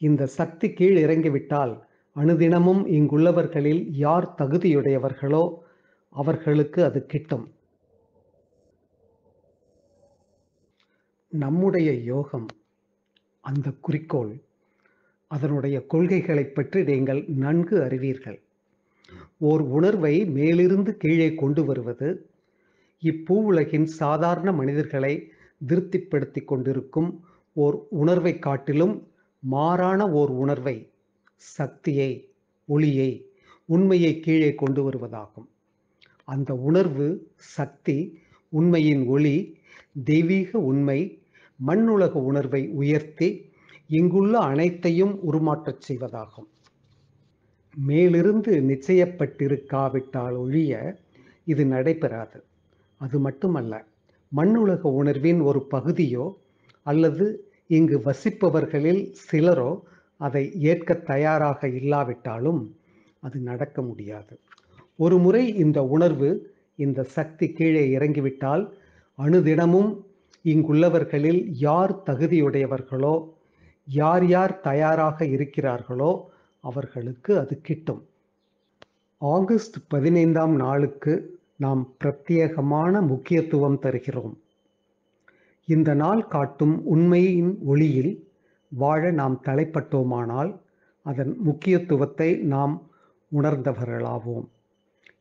இந்த சக்தி கீழ் இறங்கிவிட்டால் அனுதினமும் இங்குள்ளவர்களில் யார் தகுதியுடையவர்களோ அவர்களுக்கு அது கிட்டும். நம்முடைய யோகம் அந்த குறிக்கோள் அதனுடைய கொள்கைகளை பற்றி நீங்கள் நன்கு அறிவீர்கள். ஓர் உணர்வை மேலிருந்து கீழே கொண்டு வருவது இப்பூவுலகின் சாதாரண மனிதர்களை திருப்திப்படுத்தி கொண்டிருக்கும் ஓர் உணர்வை காட்டிலும் மாறான ஓர் உணர்வை சக்தியை ஒளியை உண்மையை கீழே கொண்டு வருவதாகும். அந்த உணர்வு சக்தி உண்மையின் ஒளி தெய்வீக உண்மை மண்ணுலக உணர்வை உயர்த்தி இங்குள்ள அனைத்தையும் உருமாற்றச் செய்வதாகும். மேலிருந்து நிச்சயப்பட்டிருக்காவிட்டால் ஒழிய இது நடைபெறாது. அது மட்டுமல்ல மண்ணுலக உணர்வின் ஒரு பகுதியோ அல்லது இங்கு வசிப்பவர்களில் சிலரோ அதை ஏற்க தயாராக இல்லாவிட்டாலும் அது நடக்க முடியாது. ஒரு முறை இந்த உணர்வு இந்த சக்தி கீழே இறங்கிவிட்டால் அணுதினமும் இங்குள்ளவர்களில் யார் தகுதியுடையவர்களோ யார் யார் தயாராக இருக்கிறார்களோ அவர்களுக்கு அது கிட்டும். ஆகஸ்ட் பதினைந்தாம் நாளுக்கு நாம் பிரத்யேகமான முக்கியத்துவம் தருகிறோம். இந்த நாள் காட்டும் உண்மையின் ஒளியில் வாழ நாம் தலைப்பட்டோமானால் அதன் முக்கியத்துவத்தை நாம் உணர்ந்தவர்களாவோம்.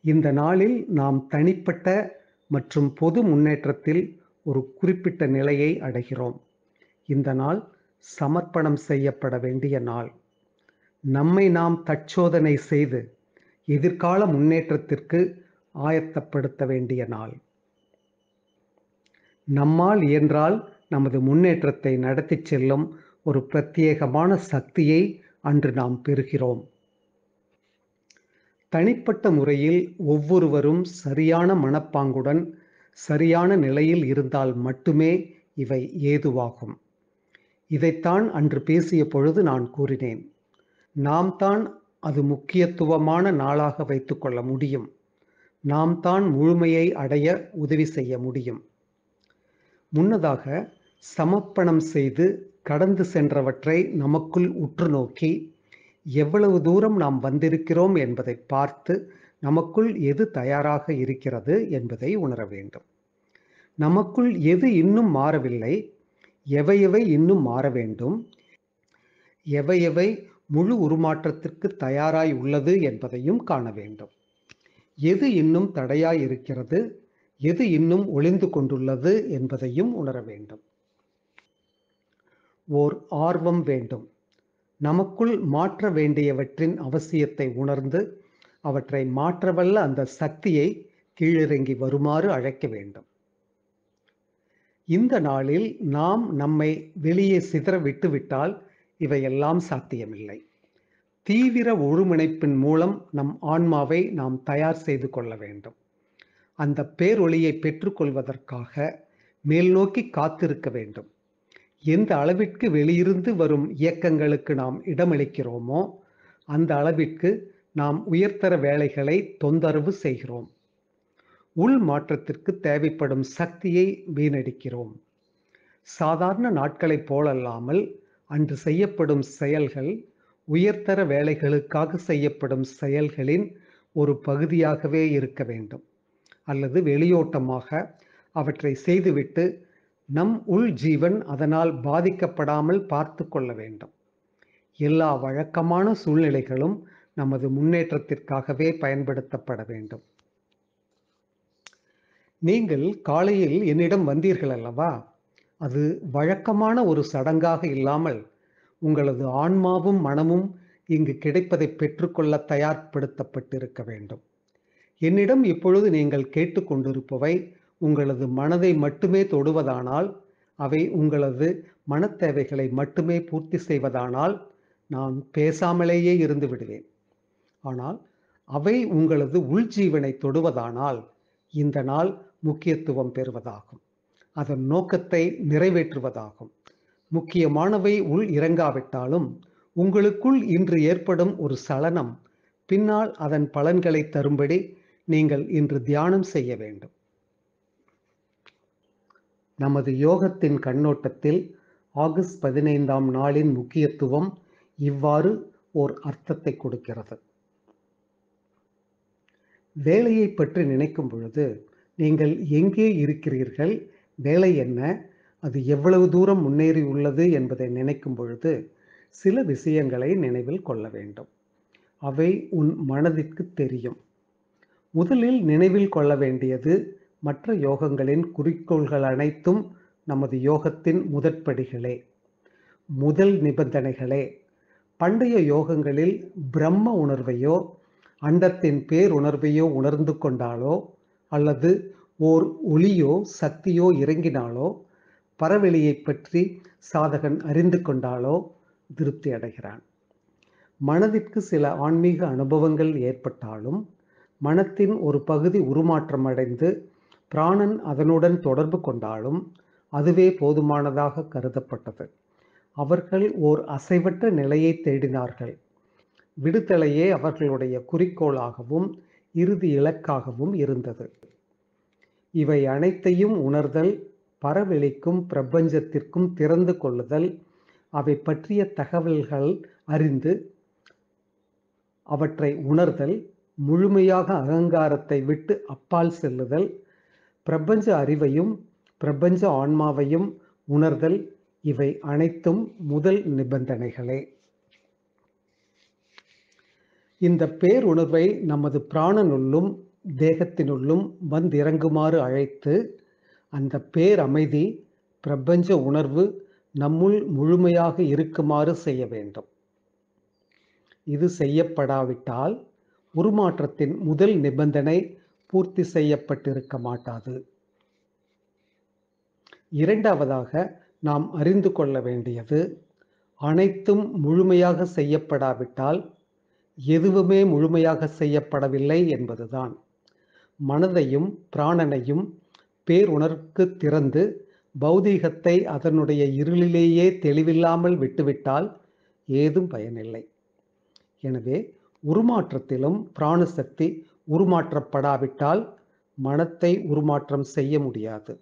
இந்த நாளில் நாம் தனிப்பட்ட மற்றும் பொது முன்னேற்றத்தில் ஒரு குறிப்பிட்ட நிலையை அடைகிறோம். இந்த நாள் சமர்ப்பணம் செய்யப்பட வேண்டிய நாள். நம்மை நாம் தற்சோதனை செய்து எதிர்கால முன்னேற்றத்திற்கு ஆயத்தப்படுத்த வேண்டிய நாள். நம்மால் இயன்றால் நமது முன்னேற்றத்தை நடத்தி செல்லும் ஒரு பிரத்யேகமான சக்தியை அன்று நாம் பெறுகிறோம். தனிப்பட்ட முறையில் ஒவ்வொருவரும் சரியான மனப்பாங்குடன் சரியான நிலையில் இருந்தால் மட்டுமே இவை ஏதுவாகும். இதைத்தான் அன்று பேசிய பொழுது நான் கூறினேன். நாம் தான் அது முக்கியத்துவமான நாளாக வைத்துக்கொள்ள முடியும். நாம் தான் முழுமையை அடைய உதவி செய்ய முடியும். முன்னதாக சமர்ப்பணம் செய்து கடந்து சென்றவற்றை நமக்குள் உற்று நோக்கி எவ்வளவு தூரம் நாம் வந்திருக்கிறோம் என்பதை பார்த்து நமக்குள் எது தயாராக இருக்கிறது என்பதை உணர வேண்டும். நமக்குள் எது இன்னும் மாறவில்லை? எவையவை இன்னும் மாற வேண்டும்? எவையவை முழு உருமாற்றத்திற்கு தயாராய் உள்ளது என்பதையும் காண வேண்டும். எது இன்னும் தடையாய் இருக்கிறது? எது இன்னும் ஒளிந்து கொண்டுள்ளது என்பதையும் உணர வேண்டும். ஓர் ஆர்வம் வேண்டும். நமக்குள் மாற்ற வேண்டியவற்றின் அவசியத்தை உணர்ந்து அவற்றை மாற்றவல்ல அந்த சக்தியை கீழிறங்கி வருமாறு அழைக்க வேண்டும். இந்த நாளில் நாம் நம்மை வெளியே சிதற விட்டுவிட்டால் இவையெல்லாம் சாத்தியமில்லை. தீவிர ஒருங்கிணைப்பின் மூலம் நம் ஆன்மாவை நாம் தயார் செய்து கொள்ள வேண்டும். அந்த பேரொளியை பெற்றுக்கொள்வதற்காக மேல் நோக்கி காத்திருக்க வேண்டும். எந்த அளவிற்கு வெளியிருந்து வரும் இயக்கங்களுக்கு நாம் இடமளிக்கிறோமோ அந்த அளவிற்கு நாம் உயர்தர வேலைகளை தொந்தரவு செய்கிறோம். உள் மாற்றத்திற்கு தேவைப்படும் சக்தியை வீணடிக்கிறோம். சாதாரண நாட்களைப் போலல்லாமல் அன்று செய்யப்படும் செயல்கள் உயர்தர வேலைகளுக்காக செய்யப்படும் செயல்களின் ஒரு பகுதியாகவே இருக்க வேண்டும். அல்லது வெளியோட்டமாக அவற்றை செய்துவிட்டு நம் உள் ஜீவன் அதனால் பாதிக்கப்படாமல் பார்த்து கொள்ள வேண்டும். எல்லா வழக்கமான சூழ்நிலைகளும் நமது முன்னேற்றத்திற்காகவே பயன்படுத்தப்பட வேண்டும். நீங்கள் காலையில் என்னிடம் வந்தீர்கள் அல்லவா? அது வழக்கமான ஒரு சடங்காக இல்லாமல் உங்களது ஆன்மாவும் மனமும் இங்கு கிடைப்பதை பெற்றுக்கொள்ள தயார்படுத்தப்பட்டிருக்க வேண்டும். என்னிடம் இப்பொழுது நீங்கள் கேட்டுக்கொண்டிருப்பவை உங்களது மனதை மட்டுமே தொடுவதானால் அவை உங்களது மனத்தேவைகளை மட்டுமே பூர்த்தி செய்வதானால் நான் பேசாமலேயே இருந்து விடுவேன். ஆனால் அவை உங்களது உள்ஜீவனை தொடுவதானால் இந்த நாள் முக்கியத்துவம் பெறுவதாகும். அதன் நோக்கத்தை நிறைவேற்றுவதாகும். முக்கியமானவை உள் இறங்காவிட்டாலும் உங்களுக்குள் இன்று ஏற்படும் ஒரு சலனம் பின்னால் அதன் பலன்களை தரும்படி நீங்கள் இன்று தியானம் செய்ய வேண்டும். நமது யோகத்தின் கண்ணோட்டத்தில் ஆகஸ்ட் பதினைந்தாம் நாளின் முக்கியத்துவம் இவ்வாறு ஓர் அர்த்தத்தை கொடுக்கிறது. வேலையை பற்றி நினைக்கும் பொழுது நீங்கள் எங்கே இருக்கிறீர்கள்? வேலை என்ன? அது எவ்வளவு தூரம் முன்னேறி உள்ளது என்பதை நினைக்கும் பொழுது சில விஷயங்களை நினைவில் கொள்ள வேண்டும். அவை உன் மனதிற்கு தெரியும். முதலில் நினைவில் கொள்ள வேண்டியது மற்ற யோகங்களின் குறிக்கோள்கள் அனைத்தும் நமது யோகத்தின் முதற்படிகளே. முதல் நிபந்தனைகளே. பண்டைய யோகங்களில் பிரம்ம உணர்வையோ அண்டத்தின் பேருணர்வையோ உணர்ந்து கொண்டாலோ அல்லது ஓர் ஒளியோ சக்தியோ இறங்கினாலோ பரவெளியை பற்றி சாதகன் அறிந்து கொண்டாலோ திருப்தி அடைகிறான். மனதிற்கு சில ஆன்மீக அனுபவங்கள் ஏற்பட்டாலும் மனத்தின் ஒரு பகுதி உருமாற்றம் அடைந்து பிராணன் அதனுடன் தொடர்பு கொண்டாலும் அதுவே போதுமானதாக கருதப்பட்டது. அவர்கள் ஓர் அசைவற்ற நிலையை தேடினார்கள். விடுதலையே அவர்களுடைய குறிக்கோளாகவும் இறுதி இலக்காகவும் இருந்தது. இவை அனைத்தையும் உணர்தல் பரவெளிக்கும் பிரபஞ்சத்திற்கும் திறந்து கொள்ளுதல் அவை பற்றிய தகவல்கள் அறிந்து அவற்றை உணர்தல் முழுமையாக அகங்காரத்தை விட்டு அப்பால் செல்லுதல் பிரபஞ்ச அறிவையும் பிரபஞ்ச ஆன்மாவையும் உணர்தல் இவை அனைத்தும் முதல் நிபந்தனைகளே. இந்த பேருணர்வை நமது பிராணனுள்ளும் தேகத்தினுள்ளும் வந்திறங்குமாறு அழைத்து அந்த பேரமைதி பிரபஞ்ச உணர்வு நம்முள் முழுமையாக இருக்குமாறு செய்ய வேண்டும். இது செய்யப்படாவிட்டால் உருமாற்றத்தின் முதல் நிபந்தனை பூர்த்தி செய்யப்பட்டிருக்க மாட்டாது. இரண்டாவதாக நாம் அறிந்து கொள்ள வேண்டியது அனைத்தும் முழுமையாக செய்யப்படாவிட்டால் எதுவுமே முழுமையாக செய்யப்படவில்லை என்பதுதான். மனதையும் பிராணனையும் பேருணர்வுக்கு திறந்து பௌதீகத்தை அதனுடைய இருளிலேயே தெளிவில்லாமல் விட்டுவிட்டால் ஏதும் பயனில்லை. எனவே உருமாற்றத்திலும் பிராணசக்தி உருமாற்றப்படாவிட்டால் மனத்தை உருமாற்றம் செய்ய முடியாது.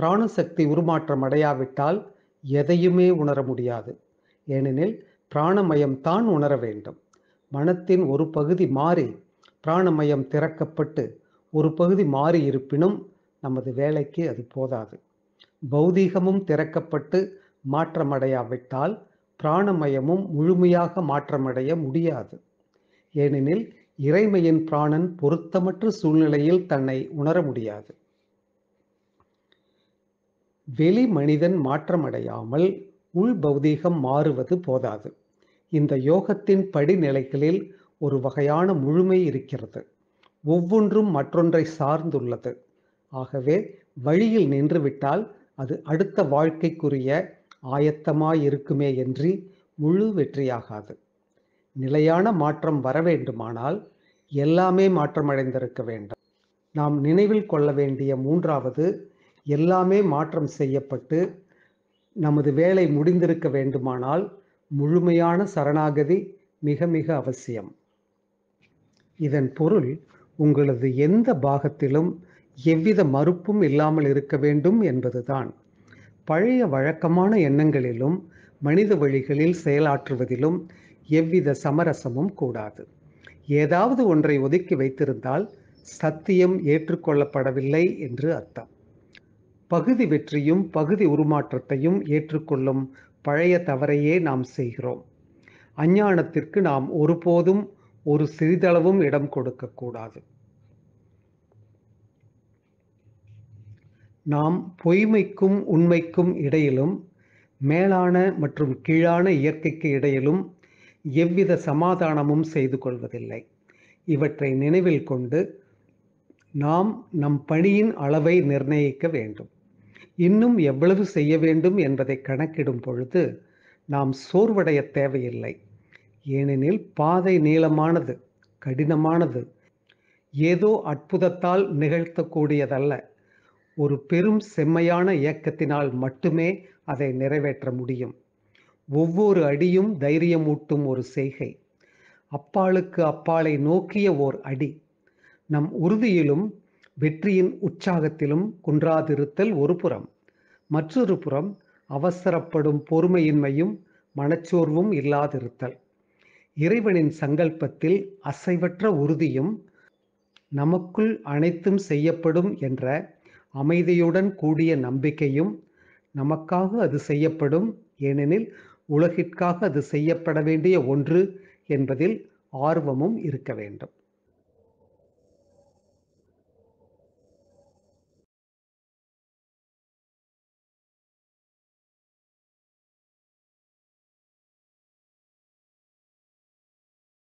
பிராணசக்தி உருமாற்றம் அடையாவிட்டால் எதையுமே உணர முடியாது. ஏனெனில் பிராணமயம் தான் உணர வேண்டும். மனத்தின் ஒரு பகுதி மாறி பிராணமயம் திறக்கப்பட்டு ஒரு பகுதி மாறி இருப்பினும் நமது வேலைக்கு அது போதாது. பௌதீகமும் திறக்கப்பட்டு மாற்றமடையாவிட்டால் பிராணமயமும் முழுமையாக மாற்றமடைய முடியாது. ஏனெனில் இறைமையின் பிராணன் பொருத்தமற்ற சூழ்நிலையில் தன்னை உணர முடியாது. வெளி மனிதன் மாற்றமடையாமல் உள் பௌதீகம் மாறுவது போதாது. இந்த யோகத்தின் படிநிலைகளில் ஒரு வகையான முழுமை இருக்கிறது. ஒவ்வொன்றும் மற்றொன்றை சார்ந்துள்ளது. ஆகவே வழியில் நின்றுவிட்டால் அது அடுத்த வாழ்க்கைக்குரிய ஆயத்தமாயிருக்குமே என்று முழு வெற்றியாகாது. நிலையான மாற்றம் வர வேண்டுமானால் எல்லாமே மாற்றமடைந்திருக்க வேண்டும். நாம் நினைவில் கொள்ள வேண்டிய மூன்றாவது எல்லாமே மாற்றம் செய்யப்பட்டு நமது வேலை முடிந்திருக்க வேண்டுமானால் முழுமையான சரணாகதி மிக மிக அவசியம். இதன் பொருள் உங்களது எந்த பாகத்திலும் எவ்வித மறுப்பும் இல்லாமல் இருக்க வேண்டும் என்பதுதான். பழைய வழக்கமான எண்ணங்களிலும் மனித வழிகளில் செயலாற்றுவதிலும் எவ்வித சமரசமும் கூடாது. ஏதாவது ஒன்றை ஒதுக்கி வைத்திருந்தால் சத்தியம் ஏற்றுக்கொள்ளப்படவில்லை என்று அர்த்தம். பகுதி வெற்றியும் பகுதி உருமாற்றத்தையும் ஏற்றுக்கொள்ளும் பழைய தவறையே நாம் செய்கிறோம். அஞ்ஞானத்திற்கு நாம் ஒருபோதும் ஒரு சிறிதளவும் இடம் கொடுக்கக்கூடாது நாம் பொய்மைக்கும் உண்மைக்கும் இடையிலும் மேலான மற்றும் கீழான இயற்கைக்கு இடையிலும் எவ்வித சமாதானமும் செய்து கொள்வதில்லை. இவற்றை நினைவில் கொண்டு நாம் நம் பணியின் அளவை நிர்ணயிக்க வேண்டும். இன்னும் எவ்வளவு செய்ய வேண்டும் என்பதை கணக்கிடும் பொழுது நாம் சோர்வடைய தேவையில்லை. ஏனெனில் பாதை நீளமானது கடினமானது ஏதோ அற்புதத்தால் நிகழ்த்தக்கூடியதல்ல. ஒரு பெரும் செம்மையான இயக்கத்தினால் மட்டுமே அதை நிறைவேற்ற முடியும். ஒவ்வொரு அடியும் தைரியமூட்டும் ஒரு செய்கை. அப்பாலுக்கு அப்பாலை நோக்கிய ஓர் அடி. நம் உறுதியிலும் வெற்றியின் உற்சாகத்திலும் குன்றாதிருத்தல் ஒரு புறம். மற்றொரு புறம் அவசரப்படும் பொறுமையின்மையும் மனச்சோர்வும் இல்லாதிருத்தல். இறைவனின் சங்கல்பத்தில் அசைவற்ற உறுதியும் நமக்குள் அனைத்தும் செய்யப்படும் என்ற அமைதியுடன் கூடிய நம்பிக்கையும் நமக்காக அது செய்யப்படும் ஏனெனில் உலகிற்காக அது செய்யப்பட வேண்டிய ஒன்று என்பதில் ஆர்வமும் இருக்க வேண்டும்.